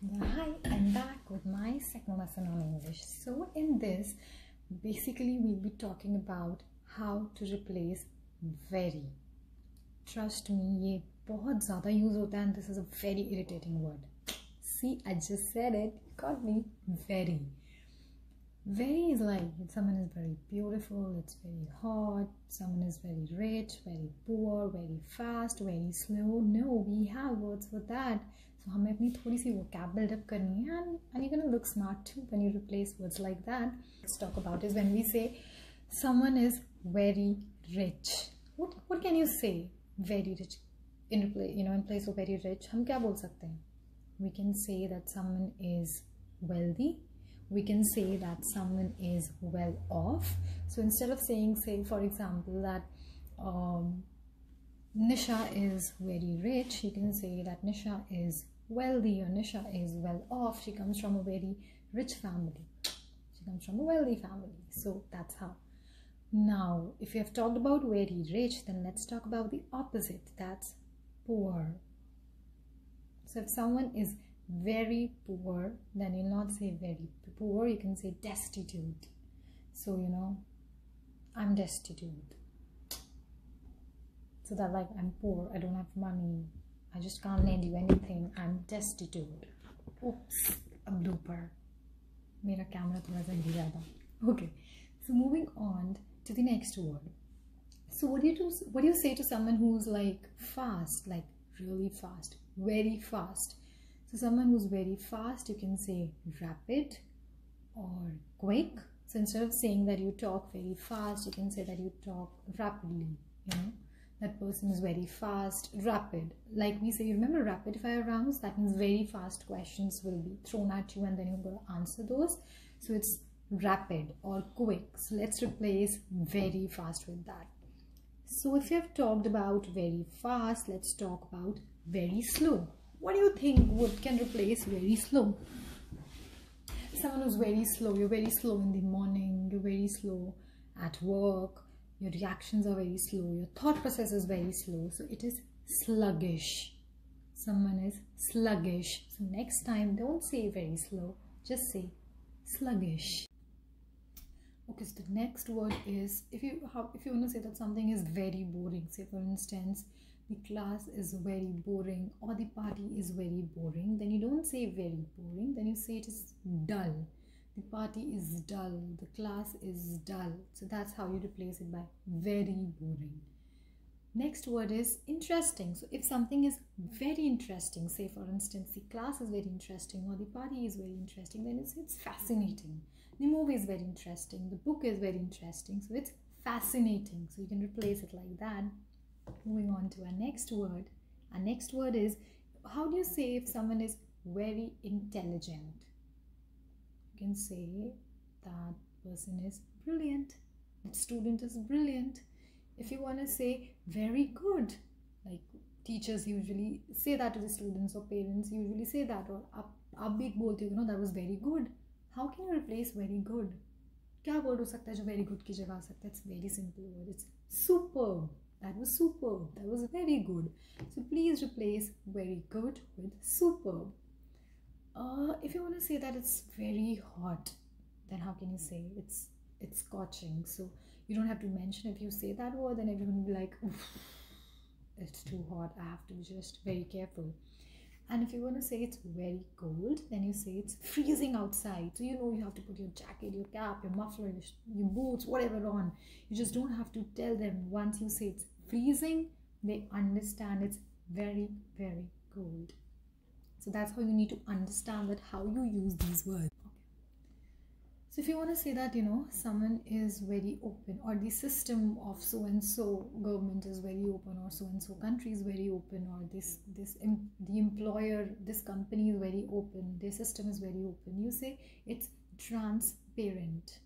Yeah, hi, I'm back with my second lesson on English. So, in this, basically, we'll be talking about how to replace very. Trust me, ये बहुत ज़्यादा use होता है and this is a very irritating word. See, I just said it. Got me. Very. Very is like someone is very beautiful, it's very hot, someone is very rich, very poor, very fast, very slow. No, we have words for that. सो हमें अपनी थोड़ी सी वो cab buildup करनी है and and you can look smart too when you replace words like that let's talk about is when we say someone is very rich what what can you say very rich in you know in place of very rich हम क्या बोल सकते हैं we can say that someone is wealthy we can say that someone is well off so instead of saying say for example that um, nisha is very rich you can say that nisha is wealthy or Nisha is well off. She comes from a very rich family. She comes from a wealthy family. So that's how. Now, if you have talked about very rich, then let's talk about the opposite. That's poor. So if someone is very poor, then you'll not say very poor, you can say destitute. So, you know, I'm destitute. So that like I'm poor, I don't have money, I just can't lend you anything, I'm destitute. Oops, a blooper. Mera camera gaya tha. Okay, so moving on to the next word. So what do you do? What do you say to someone who's like fast, like really fast, very fast? So someone who's very fast, you can say rapid or quick. So instead of saying that you talk very fast, you can say that you talk rapidly, you know. That person is very fast, rapid. Like we say, you remember rapid fire rounds? That means very fast questions will be thrown at you and then you're going to answer those. So it's rapid or quick. So let's replace very fast with that. So if you have talked about very fast, let's talk about very slow. What do you think would can replace very slow? Someone who's very slow. You're very slow in the morning. You're very slow at work. Your reactions are very slow. Your thought process is very slow. So it is sluggish. Someone is sluggish. So next time, don't say very slow. Just say sluggish. Okay, so the next word is if you if you want to say that something is very boring. Say for instance, the class is very boring or the party is very boring then you don't say very boring then you say it is dull the party is dull. The class is dull. So that's how you replace it by very boring. Next word is interesting. So if something is very interesting say for instance the class is very interesting or the party is very interesting then it's, it's fascinating. The movie is very interesting. The book is very interesting. So it's fascinating. So you can replace it like that. Moving on to our next word. Our next word is how do you say if someone is very intelligent can say that person is brilliant that student is brilliant if you want to say very good like teachers usually say that to the students or parents usually say that or up आप भी बोलते हो that was very good how can you replace very good क्या word हो सकता है जो very good की जगह आ सकता है it's very simple word it's superb that was superb. That was very good. So please replace very good with superb. uh, if you want to say that it's very hot, then how can you say it's it's scorching? So you don't have to mention if you say that word, then everyone will be like, it's too hot. I have to be just very careful. And if you want to say it's very cold, then you say it's freezing outside. So you know you have to put your jacket, your cap, your muffler, your, your boots, whatever on. You just don't have to tell them once you say it's freezing, they understand it's very, very cold. So that's how you need to understand that how you use these words. So if you want to say that, you know, someone is very open or the system of so and so government is very open or so and so country is very open or this this the employer this company is very open their system is very open you say it's transparent.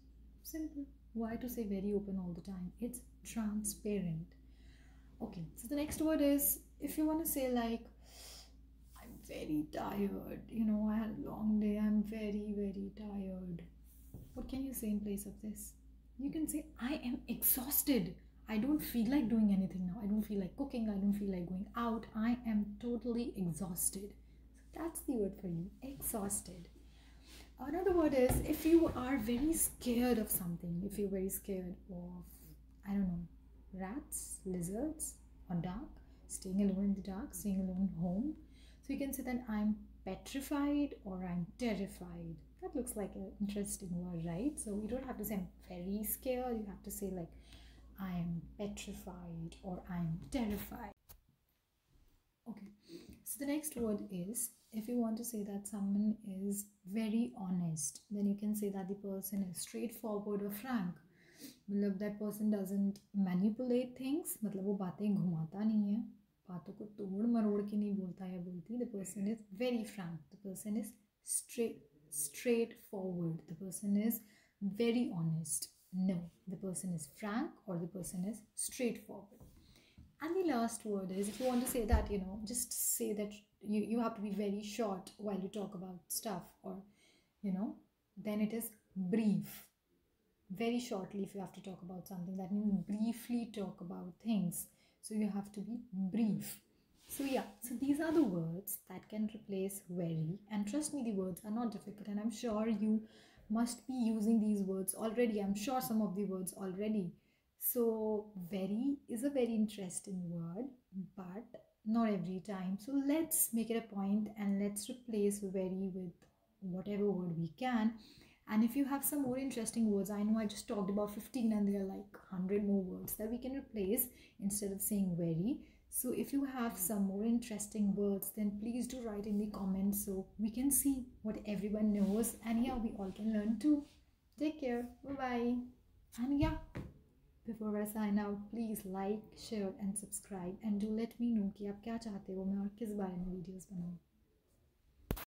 Simple. Why to say very open all the time? It's transparent. Okay so the next word is if you want to say like very tired you know i had a long day i'm very very tired what can you say in place of this? You can say, I am exhausted. I don't feel like doing anything now. I don't feel like cooking. I don't feel like going out. I am totally exhausted. So that's the word for you exhausted another word is if you are very scared of something if you're very scared of i don't know rats lizards or dark staying alone in the dark staying alone home so you can say that i'm petrified or i'm terrified that looks like an interesting word right so you don't have to say i'm very scared you have to say like i'm petrified or i'm terrified okay so the next word is if you want to say that someone is very honest then you can say that the person is straightforward or frank मतलब that person doesn't manipulate things मतलब वो बातें घुमाता नहीं है बातों को तोड़ मरोड़ के नहीं बोलता या बोलती the person is very frank the person is straight straight forward the person is very honest no the person is frank or the person is straightforward and the last word is if you want to say that you know just say that you, you have to be very short while you talk about stuff or you know then it is brief very shortly if you have to talk about something that means briefly talk about things so you have to be brief so yeah. So these are the words that can replace very. And trust me the words are not difficult. And i'm sure you must be using these words already. I'm sure some of the words already. So very is a very interesting word but not every time. So let's make it a point and let's replace very with whatever word we can. And if you have some more interesting words, I know I just talked about 15 and there are like 100 more words that we can replace instead of saying very. So if you have some more interesting words, then please do write in the comments so we can see what everyone knows and yeah, we all can learn too. Take care. Bye-bye. And yeah, before I sign out, please like, share and subscribe and do let me know कि आप क्या चाहते हो मैं और किस बारे में videos बनाऊँ.